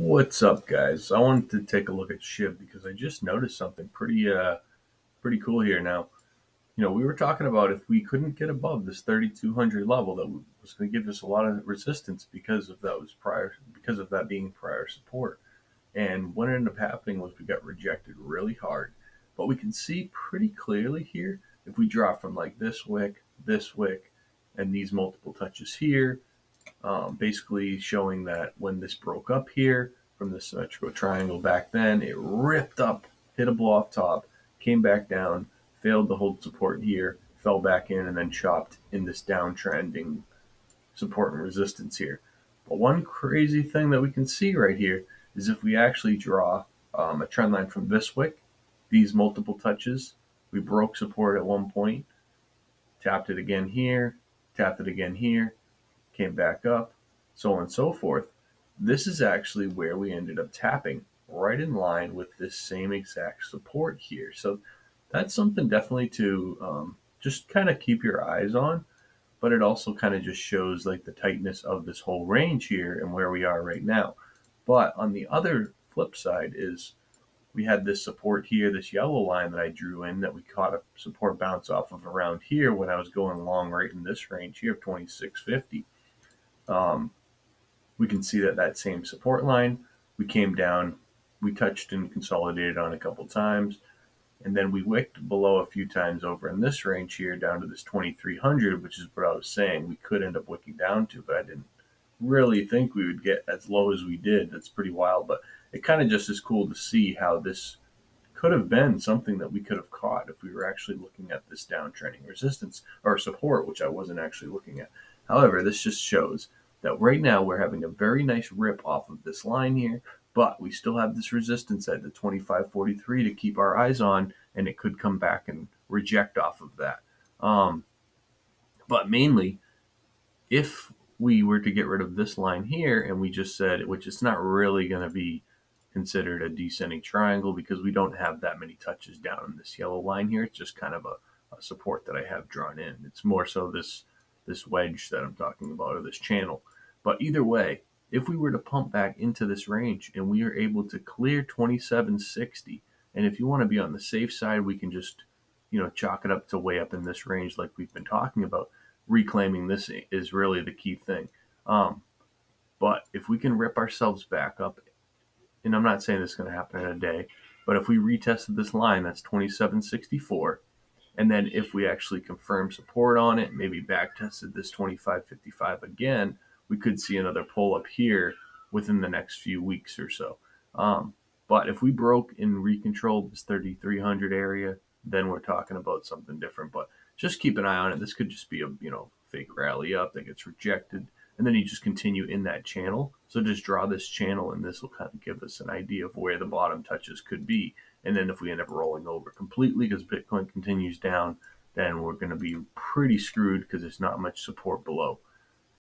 What's up, guys? I wanted to take a look at SHIB because I just noticed something pretty, uh, pretty cool here. Now, you know, we were talking about if we couldn't get above this 3,200 level, that was going to give us a lot of resistance because of those prior, because of that being prior support. And what ended up happening was we got rejected really hard. But we can see pretty clearly here if we drop from like this wick, this wick, and these multiple touches here, um, basically showing that when this broke up here from the symmetrical triangle back then, it ripped up, hit a blow off top, came back down, failed to hold support here, fell back in, and then chopped in this downtrending support and resistance here. But one crazy thing that we can see right here is if we actually draw um, a trend line from this wick, these multiple touches, we broke support at one point, tapped it again here, tapped it again here, came back up, so on and so forth. This is actually where we ended up tapping, right in line with this same exact support here. So that's something definitely to um, just kind of keep your eyes on. But it also kind of just shows like the tightness of this whole range here and where we are right now. But on the other flip side is we had this support here, this yellow line that I drew in that we caught a support bounce off of around here when I was going long right in this range here of 2650. Um, we can see that that same support line, we came down, we touched and consolidated on a couple times, and then we wicked below a few times over in this range here down to this 2300, which is what I was saying we could end up wicking down to, but I didn't really think we would get as low as we did. That's pretty wild, but it kind of just is cool to see how this could have been something that we could have caught if we were actually looking at this downtrending resistance or support, which I wasn't actually looking at. However, this just shows that right now we're having a very nice rip off of this line here, but we still have this resistance at the 2543 to keep our eyes on, and it could come back and reject off of that. Um, but mainly, if we were to get rid of this line here and we just said, which is not really going to be considered a descending triangle because we don't have that many touches down in this yellow line here. It's just kind of a, a support that I have drawn in. It's more so this this wedge that I'm talking about or this channel. But either way, if we were to pump back into this range and we are able to clear 2760, and if you want to be on the safe side, we can just, you know, chalk it up to way up in this range like we've been talking about. Reclaiming this is really the key thing. Um, but if we can rip ourselves back up, and I'm not saying this is going to happen in a day, but if we retested this line, that's 2764, and then if we actually confirm support on it, maybe back tested this 2555 again, we could see another pull up here within the next few weeks or so. Um, but if we broke and recontrolled this 3300 area, then we're talking about something different. But just keep an eye on it. This could just be a you know fake rally up that gets rejected, and then you just continue in that channel. So just draw this channel, and this will kind of give us an idea of where the bottom touches could be. And then if we end up rolling over completely because Bitcoin continues down, then we're going to be pretty screwed because there's not much support below.